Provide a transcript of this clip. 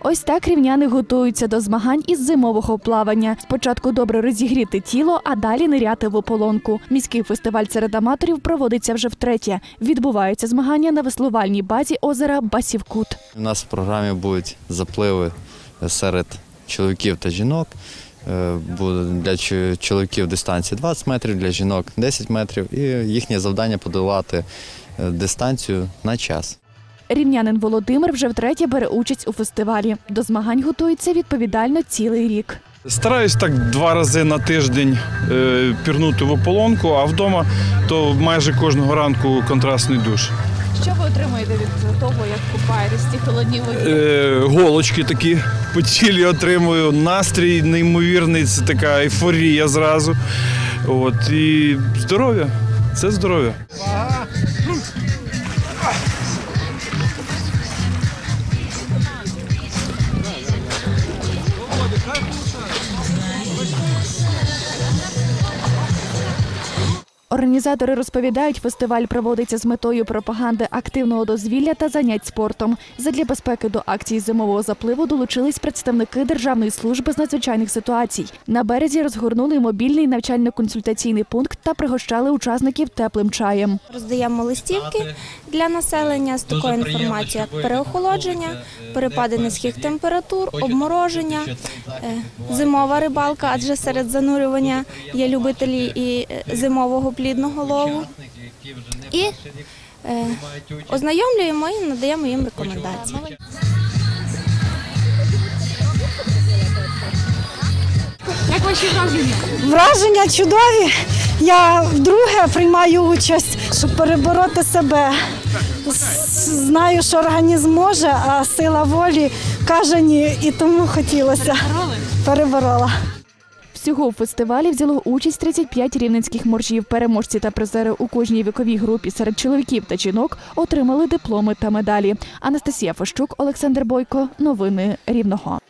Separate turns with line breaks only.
Ось так рівняни готуються до змагань із зимового плавання. Спочатку добре розігріти тіло, а далі ниряти в ополонку. Міський фестиваль серед аматорів проводиться вже втретє. Відбуваються змагання на веслувальній базі озера Басівкут.
У нас в програмі будуть запливи серед чоловіків та жінок. Е, Буде для чоловіків дистанція 20 метрів, для жінок 10 метрів. І їхнє завдання подолати е, дистанцію на час.
Рівнянин Володимир вже втретє бере участь у фестивалі. До змагань готується відповідально цілий рік.
Стараюсь так два рази на тиждень е, пірнути в ополонку, а вдома то майже кожного ранку контрастний душ.
Що ви отримуєте від того, як купаєтесь ці холодні воді?
Е, голочки такі по тілі отримую. Настрій неймовірний, це така ейфорія зразу. От, і здоров'я. Це здоров'я.
Організатори розповідають, фестиваль проводиться з метою пропаганди активного дозвілля та занять спортом. Задля безпеки до акції зимового запливу долучились представники Державної служби з надзвичайних ситуацій. На березі розгорнули мобільний навчально-консультаційний пункт та пригощали учасників теплим чаєм.
Роздаємо листівки для населення з такою інформацією, як переохолодження, перепади низьких температур, обмороження, е, зимова рибалка, адже серед занурювання є любителі і е, зимового плідного лову. І е, ознайомлюємо і надаємо їм рекомендації.
Враження чудові. Я вдруге приймаю участь, щоб перебороти себе. Знаю, що організм може, а сила волі каже ні, і тому хотілося. Переборола.
Всього у фестивалі взяло участь 35 рівненських моржів. Переможці та призери у кожній віковій групі серед чоловіків та жінок отримали дипломи та медалі. Анастасія Фощук, Олександр Бойко. Новини Рівного.